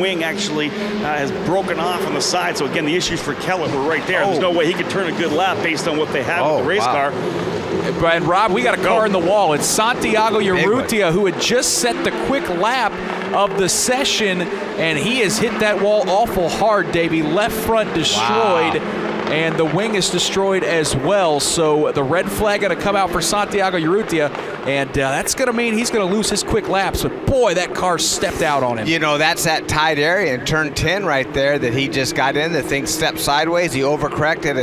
wing actually uh, has broken off on the side. So again, the issues for Kellett were right there. There's no way he could turn a good lap based on what they have Oh, with the race wow. car. And Rob, we got a car in the wall. It's Santiago Big. Urrutia who had just set the quick lap of the session, and he has hit that wall awful hard, Davey. Left front destroyed. And the wing is destroyed as well. So the red flag going to come out for Santiago Urrutia, and uh, that's going to mean he's going to lose his quick laps. But boy, that car stepped out on him. You know, that's that tight area in turn 10 right there that he just got in. The thing stepped sideways. He overcorrected and